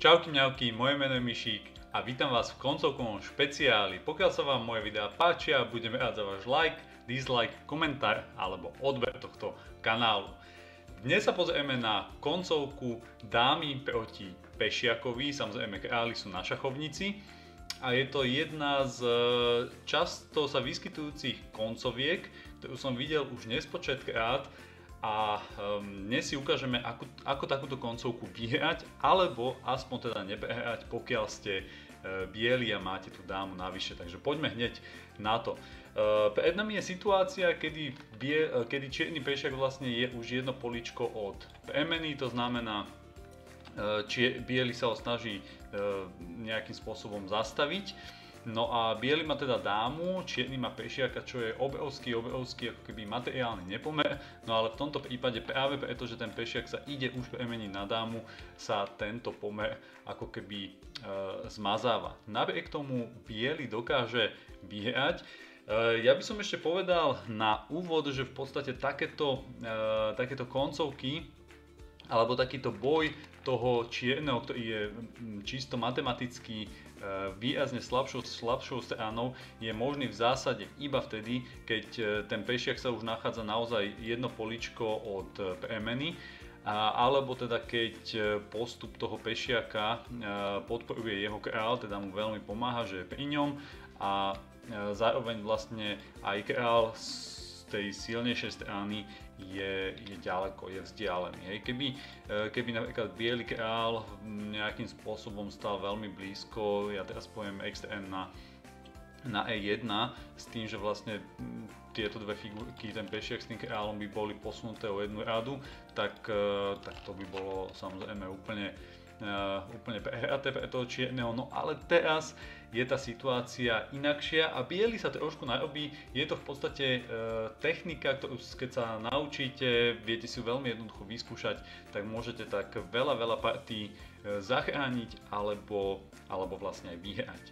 Čauky mňauky, moje meno je Mišík a vítam vás v koncovkovom špeciáli. Pokiaľ sa vám moje videá páčia, budeme rád za váš like, dislike, komentár alebo odber tohto kanálu. Dnes sa pozrieme na koncovku dámy proti Pešiakovi, samozrejme králi sú na šachovnici a je to jedna z e, často sa vyskytujúcich koncoviek, ktorú som videl už nespočetkrát a um, dnes si ukážeme, ako, ako takúto koncovku vyhrať, alebo aspoň teda neprehrať, pokiaľ ste uh, bieli a máte tú dámu navyše. Takže poďme hneď na to. Uh, pred nami je situácia, kedy, bie, uh, kedy čierny pešiak vlastne je už jedno poličko od premeny, to znamená, či biely sa ho snaží nejakým spôsobom zastaviť No a biely má teda dámu, čierny má pešiaka, čo je obrovský, obrovský ako keby materiálny nepomer. No ale v tomto prípade práve preto, že ten pešiak sa ide už premeniť na dámu, sa tento pomer ako keby e, zmazáva. Napriek tomu biely dokáže vyhrať. E, ja by som ešte povedal na úvod, že v podstate takéto, e, takéto koncovky alebo takýto boj toho čierneho, ktorý je čisto matematicky E, výrazne slabšou, slabšou stranou je možný v zásade iba vtedy, keď e, ten pešiak sa už nachádza naozaj jedno poličko od e, premeny, alebo teda keď postup toho pešiaka podporuje jeho král, teda mu veľmi pomáha, že je pri ňom. A zároveň vlastne aj král tej silnejšej strany je, je ďaleko, je vzdialený. Hej. Keby, e, keby napríklad Bielý král nejakým spôsobom stal veľmi blízko, ja teraz poviem XTN na, na E1 s tým, že vlastne tieto dve figurky, ten pešiak s tým kráľom by boli posunuté o jednu radu, tak, e, tak to by bolo samozrejme úplne úplne prehraté pre toho čierneho, no ale teraz je tá situácia inakšia a biely sa trošku narobí, je to v podstate uh, technika, ktorú keď sa naučíte, viete si ju veľmi jednoducho vyskúšať, tak môžete tak veľa, veľa partí uh, zachrániť alebo, alebo vlastne aj vyhrať.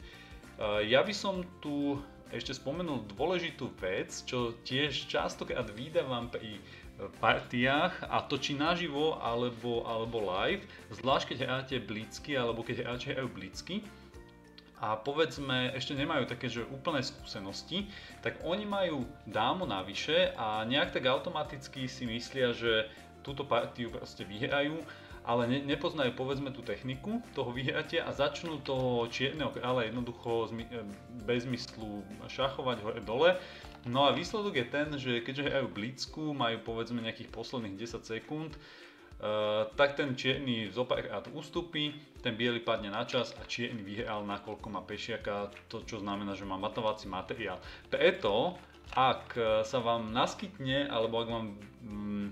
Ja by som tu ešte spomenul dôležitú vec, čo tiež častokrát vydávam pri partiách a to či naživo alebo, alebo live, zvlášť keď hráte blicky alebo keď hráči hrajú blicky a povedzme ešte nemajú také že úplné skúsenosti, tak oni majú dámu navyše a nejak tak automaticky si myslia, že túto partiu proste vyhrajú ale ne, nepoznajú povedzme tú techniku toho vyhratia a začnú toho čierneho kráľa jednoducho bez myslu šachovať hore dole. No a výsledok je ten, že keďže hrajú blízku, majú povedzme nejakých posledných 10 sekúnd, Uh, tak ten čierny zopárkrát ústupí, ten biely padne na čas a čierny vyhral nakoľko má pešiaka, to čo znamená, že má matovací materiál. Preto ak sa vám naskytne, alebo ak vám mm,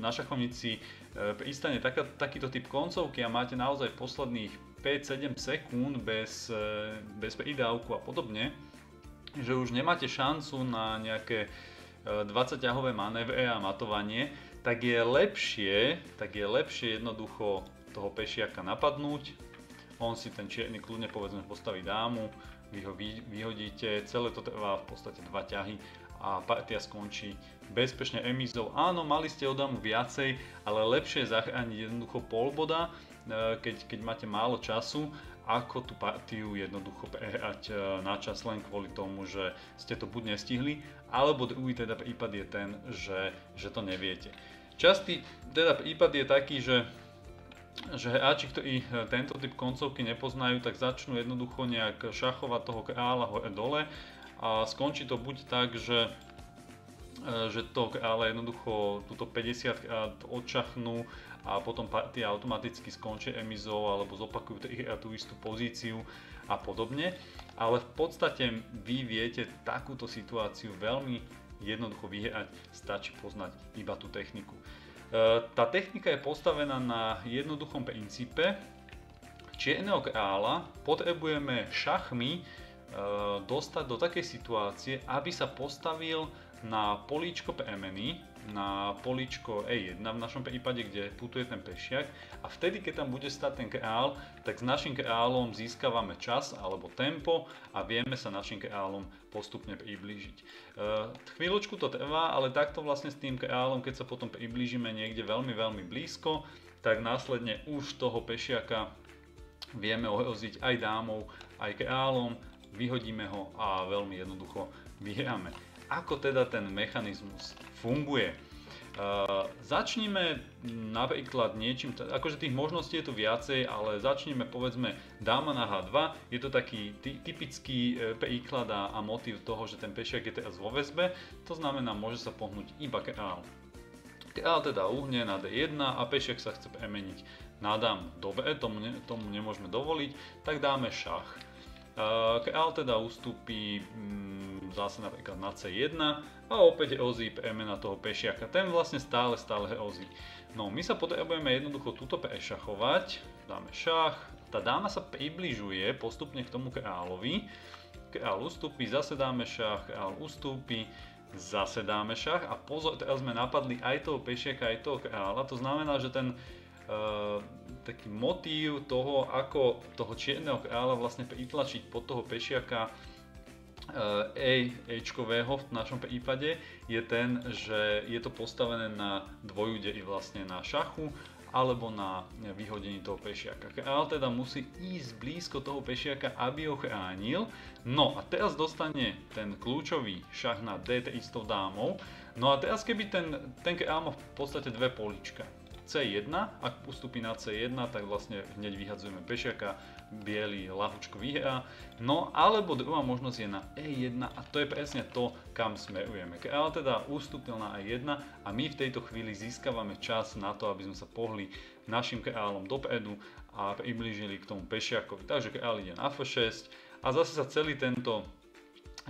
na šachovnici E, pristane taká, takýto typ koncovky a máte naozaj posledných 5-7 sekúnd bez, e, bez pridávku a podobne, že už nemáte šancu na nejaké 20-ťahové e, manévre a matovanie, tak je lepšie, tak je lepšie jednoducho toho pešiaka napadnúť, on si ten čierny kľudne povedzme postaví dámu, vy ho vyhodíte, celé to trvá v podstate dva ťahy a partia skončí bezpečne emizou. Áno, mali ste o damu viacej, ale lepšie je zachrániť jednoducho pol boda, e, keď, keď máte málo času, ako tú partiu jednoducho prehrať e, na čas len kvôli tomu, že ste to buď nestihli, alebo druhý teda prípad je ten, že, že to neviete. Častý teda prípad je taký, že že hráči, ktorí e, tento typ koncovky nepoznajú, tak začnú jednoducho nejak šachovať toho kráľa hore dole a skončí to buď tak, že e, že to ale jednoducho túto 50 krát odčachnú a potom partia automaticky skončí emizou alebo zopakujú tú istú pozíciu a podobne. Ale v podstate vy viete takúto situáciu veľmi jednoducho vyhrať, stačí poznať iba tú techniku. E, tá technika je postavená na jednoduchom princípe. Čierneho kráľa potrebujeme šachmi Eh, dostať do takej situácie, aby sa postavil na políčko premeny, na políčko E1 v našom prípade, kde putuje ten pešiak a vtedy, keď tam bude stať ten král, tak s našim kráľom získavame čas alebo tempo a vieme sa našim kráľom postupne priblížiť. E, chvíľočku to trvá, ale takto vlastne s tým kráľom, keď sa potom priblížime niekde veľmi, veľmi blízko, tak následne už toho pešiaka vieme ohoziť aj dámov, aj kreálom, vyhodíme ho a veľmi jednoducho vyhráme. Ako teda ten mechanizmus funguje? Uh, začnime napríklad niečím, akože tých možností je tu viacej, ale začneme povedzme dáma na H2, je to taký ty, typický e, príklad a, a motív toho, že ten pešiak je teraz vo väzbe, to znamená môže sa pohnúť iba král. Král teda uhne na D1 a pešiak sa chce premeniť na dám. Dobre, tomu, ne, tomu nemôžeme dovoliť, tak dáme šach. Uh, král teda ustúpi mm, zase napríklad na C1 a opäť hrozí premena toho pešiaka. Ten vlastne stále, stále hrozí. No, my sa potrebujeme jednoducho túto prešachovať. Dáme šach. Tá dáma sa približuje postupne k tomu kráľovi. Král ustúpi, zase dáme šach, král ustúpi, zase dáme šach a pozor, teraz sme napadli aj toho pešiaka, aj toho kráľa. To znamená, že ten uh, taký motív toho, ako toho čierneho kráľa vlastne pritlačiť pod toho pešiaka Ečkového v našom prípade je ten, že je to postavené na dvojúderi vlastne na šachu alebo na vyhodení toho pešiaka. Král teda musí ísť blízko toho pešiaka, aby ho chránil. No a teraz dostane ten kľúčový šach na D istou dámou. No a teraz keby ten, ten král má v podstate dve polička. C1, ak ustúpi na C1, tak vlastne hneď vyhadzujeme pešiaka, biely lahučko vyhrá. No alebo druhá možnosť je na E1 a to je presne to, kam smerujeme. Král teda ustúpil na E1 a my v tejto chvíli získavame čas na to, aby sme sa pohli našim kráľom dopredu a priblížili k tomu pešiakovi. Takže král ide na F6 a zase sa celý tento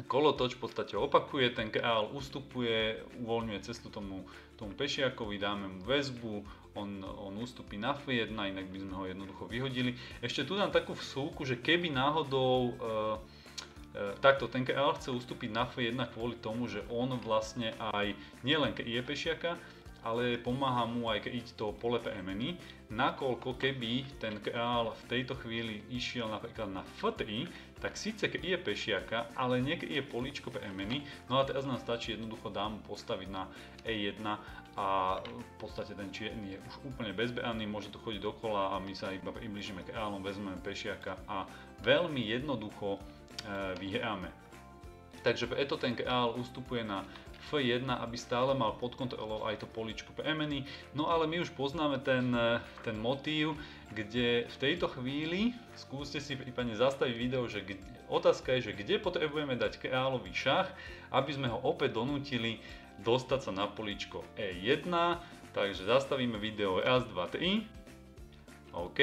kolotoč v podstate opakuje, ten král ustupuje, uvoľňuje cestu tomu, tomu pešiakovi, dáme mu väzbu, on, on ústupí na F1, inak by sme ho jednoducho vyhodili. Ešte tu dám takú vsúku, že keby náhodou e, takto ten král chce ustúpiť na F1 kvôli tomu, že on vlastne aj nielen je pešiaka, ale pomáha mu aj keď to pole premeny, nakoľko keby ten král v tejto chvíli išiel napríklad na F3, tak síce keď je pešiaka, ale niekedy je políčko premeny, no a teraz nám stačí jednoducho dámu postaviť na E1 a v podstate ten čierny je už úplne bezbranný, môže to chodiť dokola a my sa iba približíme králom, vezmeme pešiaka a veľmi jednoducho e, vyhráme. Takže preto ten král ustupuje na F1, aby stále mal pod kontrolou aj to poličko premeny. No ale my už poznáme ten, ten motív, kde v tejto chvíli, skúste si prípadne zastaviť video, že kde, otázka je, že kde potrebujeme dať kráľový šach, aby sme ho opäť donútili dostať sa na poličko E1. Takže zastavíme video raz, 2, 3. OK.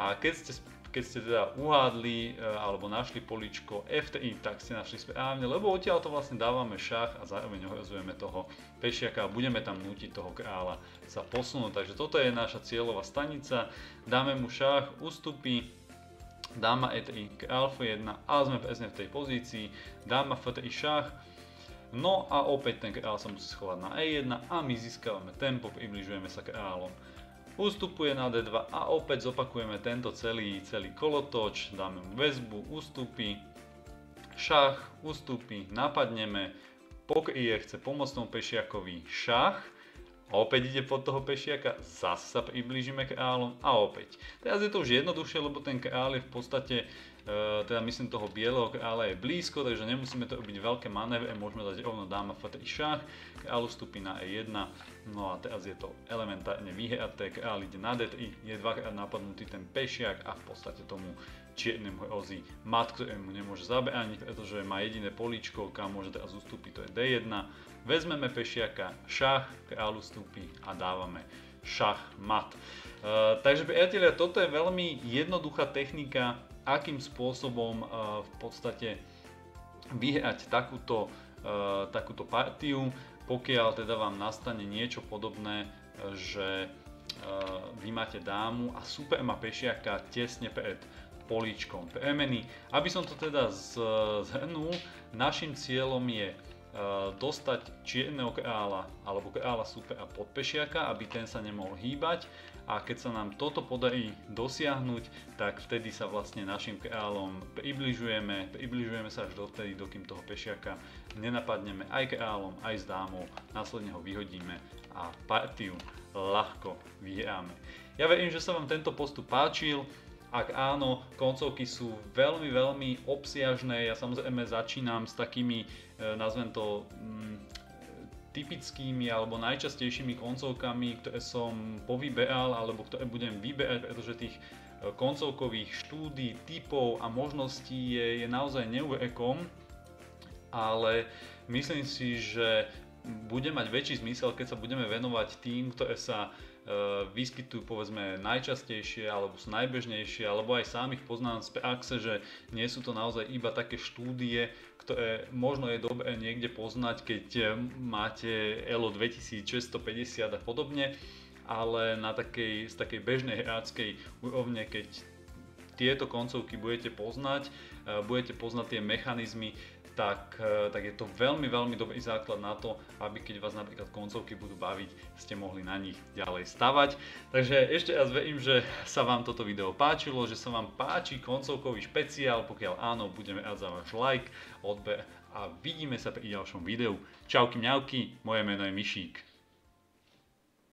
A keď ste keď ste teda uhádli e, alebo našli poličko F3, tak ste našli správne, lebo odtiaľ to vlastne dávame šach a zároveň ohrozujeme toho pešiaka a budeme tam nútiť toho kráľa sa posunúť. Takže toto je naša cieľová stanica. Dáme mu šach, ústupy, dáma E3, kráľ F1 a sme presne v tej pozícii, dáma F3 šach, No a opäť ten kráľ sa musí schovať na E1 a my získavame tempo, približujeme sa kráľom. Ustupuje na D2 a opäť zopakujeme tento celý, celý kolotoč, dáme mu väzbu, ústupy, šach, ústupy, napadneme, pokryje, chce pomôcť tomu pešiakovi šach, opäť ide pod toho pešiaka, zase sa priblížime kráľom a opäť. Teraz je to už jednoduchšie, lebo ten kráľ je v podstate E, teda myslím toho bieleho kráľa je blízko, takže nemusíme to robiť veľké manévre, môžeme dať rovno dáma f3 šach, kráľ ustúpi na e1, no a teraz je to elementárne vyhraté, kráľ ide na d3, je dvakrát napadnutý ten pešiak a v podstate tomu čiernemu hrozí mat, ktorému nemôže zabrániť, pretože má jediné políčko, kam môže teraz ustúpiť, to je d1, vezmeme pešiaka, šach, kráľ ustúpi a dávame šach mat. Uh, takže priatelia, toto je veľmi jednoduchá technika, akým spôsobom eh, v podstate vyhrať takúto, eh, takúto partiu, pokiaľ teda vám nastane niečo podobné, že vy máte dámu a super má pešiaka tesne pred políčkom premeny. Aby som to teda zhrnul, našim cieľom je dostať čierneho kráľa alebo kráľa super a podpešiaka, aby ten sa nemohol hýbať a keď sa nám toto podarí dosiahnuť, tak vtedy sa vlastne našim kráľom približujeme, približujeme sa až dotedy, dokým toho pešiaka nenapadneme aj kráľom, aj s dámou, následne ho vyhodíme a partiu ľahko vyhráme. Ja verím, že sa vám tento postup páčil, Ak áno, koncovky sú veľmi, veľmi obsiažné. Ja samozrejme začínam s takými, e, nazvem to, mm, typickými alebo najčastejšími koncovkami, ktoré som povyberal alebo ktoré budem vyberať, pretože tých e, koncovkových štúdí, typov a možností je, je naozaj neurekom, ale myslím si, že bude mať väčší zmysel, keď sa budeme venovať tým, ktoré sa vyskytujú povedzme najčastejšie alebo sú najbežnejšie, alebo aj sám ich poznám z praxe, že nie sú to naozaj iba také štúdie, ktoré možno je dobré niekde poznať, keď e, máte ELO 2650 a podobne, ale na takej, z takej bežnej hráckej úrovne, keď tieto koncovky budete poznať, e, budete poznať tie mechanizmy, tak, e, tak je to veľmi, veľmi dobrý základ na to, aby keď vás napríklad koncovky budú baviť, ste mohli na nich ďalej stavať. Takže ešte raz verím, že sa vám toto video páčilo, že sa vám páči koncovkový špeciál, pokiaľ áno, budeme rád za váš like, odber a vidíme sa pri ďalšom videu. Čauky mňauky, moje meno je Mišík.